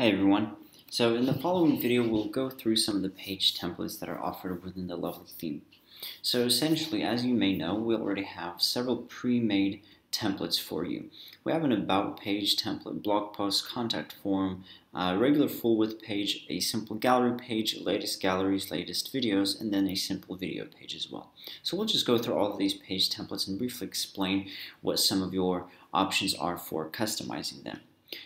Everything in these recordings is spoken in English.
Hey everyone. So in the following video, we'll go through some of the page templates that are offered within the Lovely theme. So essentially, as you may know, we already have several pre-made templates for you. We have an about page template, blog post, contact form, uh, regular full width page, a simple gallery page, latest galleries, latest videos, and then a simple video page as well. So we'll just go through all of these page templates and briefly explain what some of your options are for customizing them.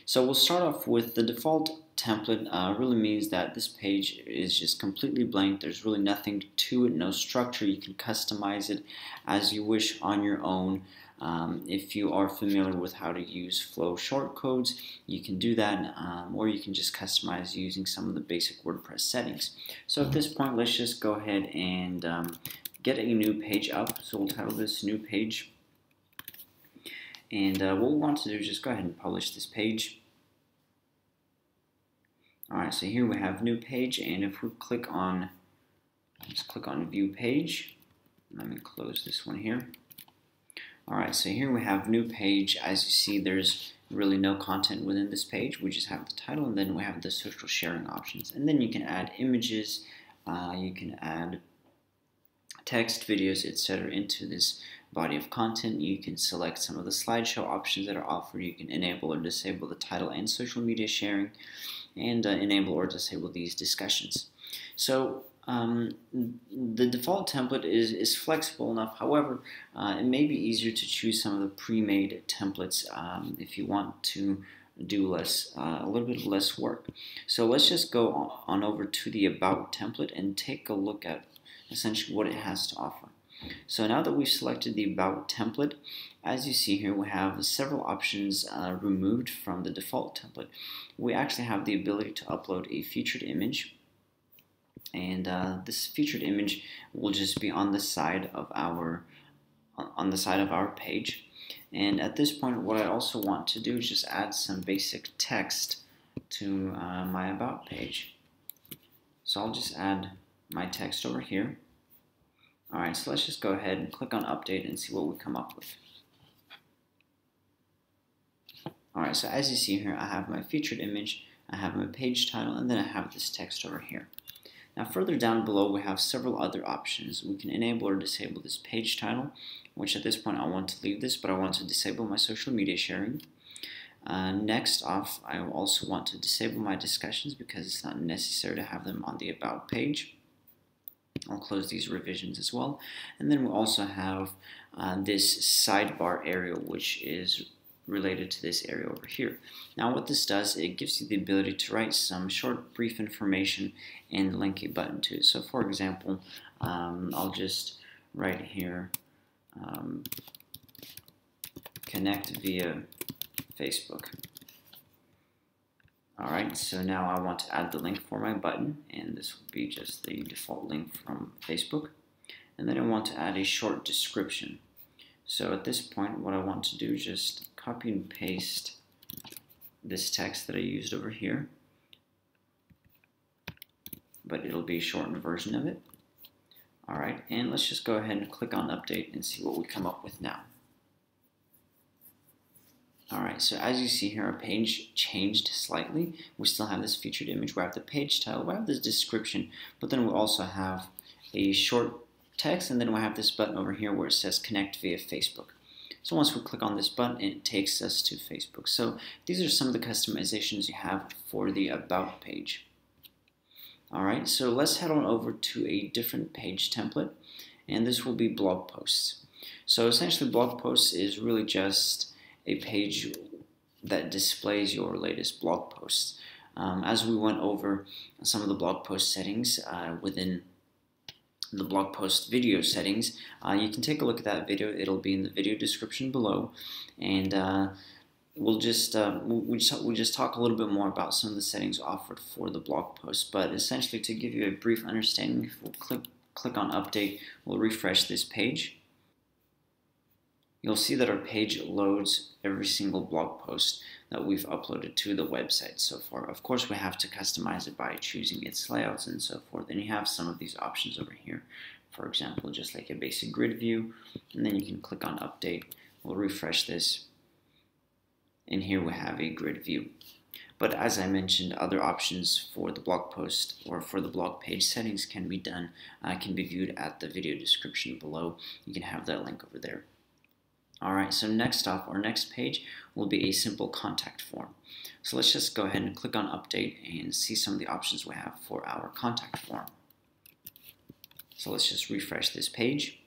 So we'll start off with the default template uh, really means that this page is just completely blank. There's really nothing to it, no structure. You can customize it as you wish on your own. Um, if you are familiar with how to use Flo shortcodes, you can do that, um, or you can just customize using some of the basic WordPress settings. So at this point, let's just go ahead and um, get a new page up. So we'll title this new page and uh, what we want to do is just go ahead and publish this page. Alright, so here we have new page, and if we click on, just click on view page, let me close this one here. Alright, so here we have new page. As you see, there's really no content within this page. We just have the title, and then we have the social sharing options. And then you can add images, uh, you can add text, videos, etc. into this body of content. You can select some of the slideshow options that are offered. You can enable or disable the title and social media sharing and uh, enable or disable these discussions. So um, the default template is, is flexible enough. However, uh, it may be easier to choose some of the pre-made templates um, if you want to do less, uh, a little bit less work. So let's just go on over to the About template and take a look at essentially what it has to offer. So now that we've selected the About template, as you see here, we have several options uh, removed from the default template. We actually have the ability to upload a featured image, and uh, this featured image will just be on the side of our on the side of our page. And at this point, what I also want to do is just add some basic text to uh, my About page. So I'll just add my text over here. Alright, so let's just go ahead and click on update and see what we come up with. Alright, so as you see here, I have my featured image, I have my page title, and then I have this text over here. Now further down below, we have several other options. We can enable or disable this page title, which at this point I want to leave this, but I want to disable my social media sharing. Uh, next off, I also want to disable my discussions because it's not necessary to have them on the About page. I'll close these revisions as well. And then we also have uh, this sidebar area, which is related to this area over here. Now what this does, it gives you the ability to write some short brief information and link a button to it. So for example, um, I'll just write here, um, connect via Facebook. Alright, so now I want to add the link for my button, and this will be just the default link from Facebook. And then I want to add a short description. So at this point, what I want to do is just copy and paste this text that I used over here. But it'll be a shortened version of it. Alright, and let's just go ahead and click on update and see what we come up with now. Alright, so as you see here, our page changed slightly. We still have this featured image. We have the page title, we have this description, but then we also have a short text, and then we have this button over here where it says connect via Facebook. So once we click on this button, it takes us to Facebook. So these are some of the customizations you have for the About page. Alright, so let's head on over to a different page template, and this will be blog posts. So essentially blog posts is really just a page that displays your latest blog posts. Um, as we went over some of the blog post settings uh, within the blog post video settings, uh, you can take a look at that video. It'll be in the video description below, and uh, we'll just uh, we just we just talk a little bit more about some of the settings offered for the blog post. But essentially, to give you a brief understanding, if we'll click click on update, we'll refresh this page you'll see that our page loads every single blog post that we've uploaded to the website so far. Of course, we have to customize it by choosing its layouts and so forth. And you have some of these options over here. For example, just like a basic grid view. And then you can click on update. We'll refresh this. And here we have a grid view. But as I mentioned, other options for the blog post or for the blog page settings can be done, uh, can be viewed at the video description below. You can have that link over there. Alright, so next off, our next page will be a simple contact form. So let's just go ahead and click on update and see some of the options we have for our contact form. So let's just refresh this page.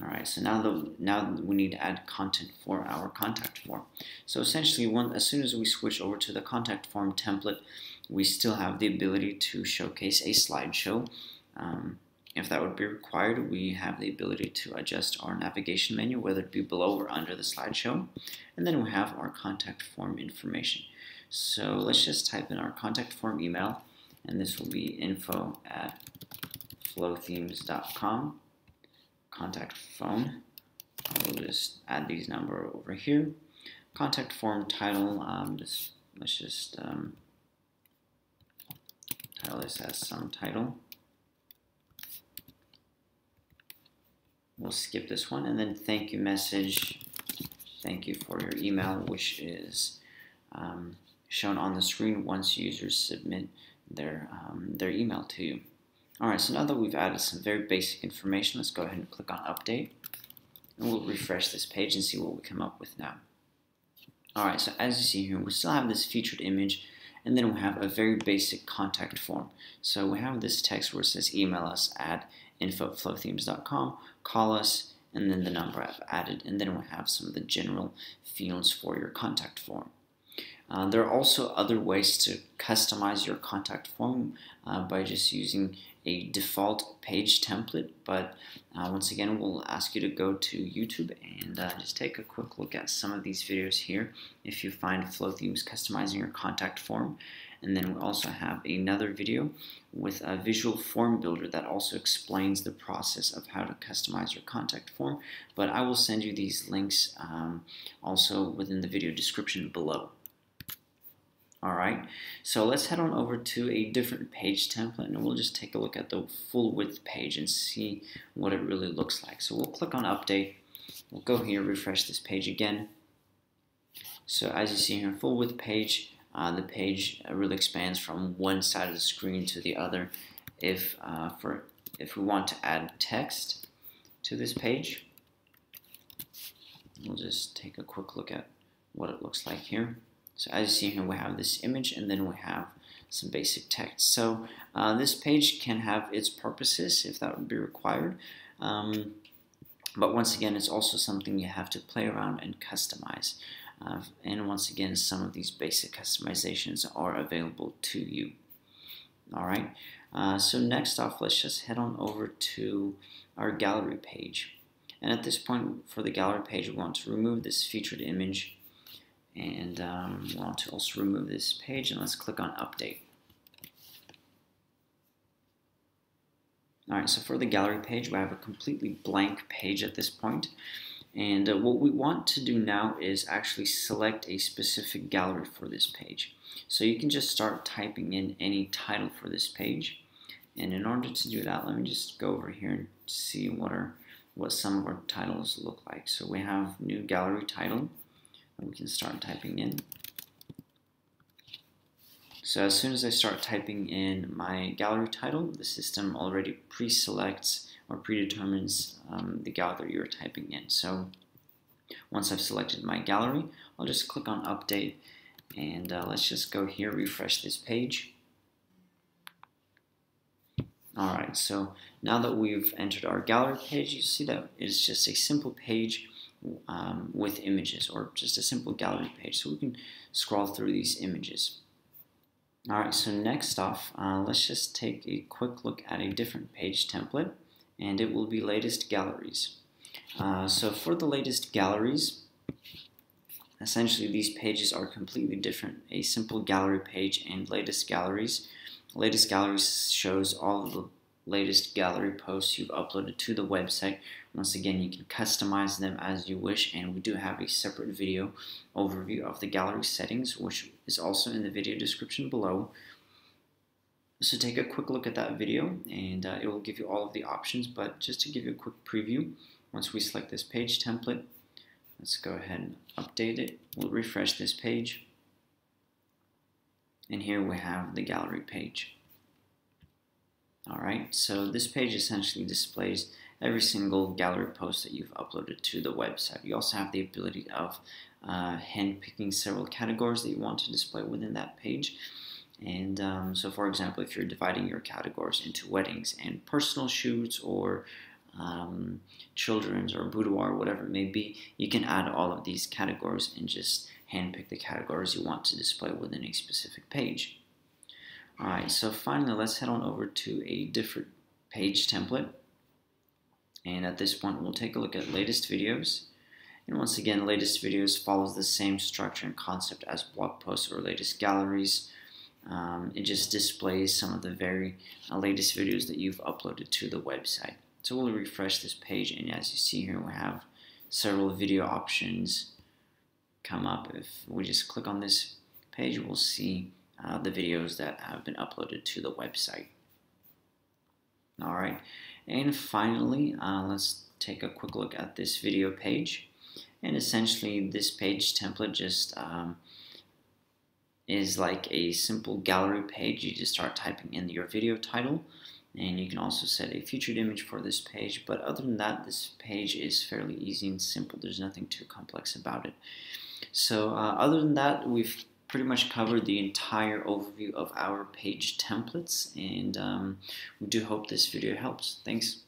All right, so now the now we need to add content for our contact form. So essentially, one, as soon as we switch over to the contact form template, we still have the ability to showcase a slideshow. Um, if that would be required, we have the ability to adjust our navigation menu, whether it be below or under the slideshow. And then we have our contact form information. So let's just type in our contact form email, and this will be info at flothemes.com contact phone. We'll just add these number over here. Contact form title, um, let's just um, title this as some title. We'll skip this one and then thank you message. Thank you for your email, which is um, shown on the screen once users submit their, um, their email to you. Alright, so now that we've added some very basic information, let's go ahead and click on Update. And we'll refresh this page and see what we come up with now. Alright, so as you see here, we still have this featured image, and then we have a very basic contact form. So we have this text where it says email us at info@flothemes.com, call us, and then the number I've added, and then we have some of the general fields for your contact form. Uh, there are also other ways to customize your contact form uh, by just using a default page template, but uh, once again, we'll ask you to go to YouTube and uh, just take a quick look at some of these videos here if you find Flothemes customizing your contact form. And then we also have another video with a visual form builder that also explains the process of how to customize your contact form. But I will send you these links um, also within the video description below. Alright, so let's head on over to a different page template and we'll just take a look at the full width page and see what it really looks like. So we'll click on update, we'll go here, refresh this page again. So as you see here, full width page, uh, the page really expands from one side of the screen to the other. If, uh, for, if we want to add text to this page, we'll just take a quick look at what it looks like here. So as you see here, we have this image and then we have some basic text. So uh, this page can have its purposes if that would be required. Um, but once again, it's also something you have to play around and customize. Uh, and once again, some of these basic customizations are available to you. All right. Uh, so next off, let's just head on over to our gallery page. And at this point, for the gallery page, we want to remove this featured image and um, we want to also remove this page and let's click on update. Alright, so for the gallery page, we have a completely blank page at this point. And uh, what we want to do now is actually select a specific gallery for this page. So you can just start typing in any title for this page. And in order to do that, let me just go over here and see what are what some of our titles look like. So we have new gallery title and we can start typing in. So as soon as I start typing in my gallery title, the system already pre-selects or predetermines um, the gallery you're typing in. So once I've selected my gallery, I'll just click on update and uh, let's just go here, refresh this page. Alright, so now that we've entered our gallery page, you see that it's just a simple page um, with images or just a simple gallery page. So we can scroll through these images. Alright, so next off, uh, let's just take a quick look at a different page template and it will be latest galleries. Uh, so for the latest galleries, essentially these pages are completely different. A simple gallery page and latest galleries. Latest galleries shows all the latest gallery posts you've uploaded to the website. Once again, you can customize them as you wish, and we do have a separate video overview of the gallery settings, which is also in the video description below. So take a quick look at that video, and uh, it will give you all of the options, but just to give you a quick preview, once we select this page template, let's go ahead and update it. We'll refresh this page. and here we have the gallery page. Alright, so this page essentially displays every single gallery post that you've uploaded to the website. You also have the ability of uh, handpicking several categories that you want to display within that page. And um, so, for example, if you're dividing your categories into weddings and personal shoots or um, children's or boudoir, whatever it may be, you can add all of these categories and just handpick the categories you want to display within a specific page. Alright, so finally let's head on over to a different page template. And at this point we'll take a look at latest videos. And once again, latest videos follows the same structure and concept as blog posts or latest galleries. Um, it just displays some of the very uh, latest videos that you've uploaded to the website. So we'll refresh this page and as you see here we have several video options come up. If we just click on this page we'll see uh, the videos that have been uploaded to the website. Alright, and finally uh, let's take a quick look at this video page. And essentially this page template just um, is like a simple gallery page. You just start typing in your video title and you can also set a featured image for this page but other than that this page is fairly easy and simple there's nothing too complex about it so uh, other than that we've pretty much covered the entire overview of our page templates and um, we do hope this video helps. Thanks.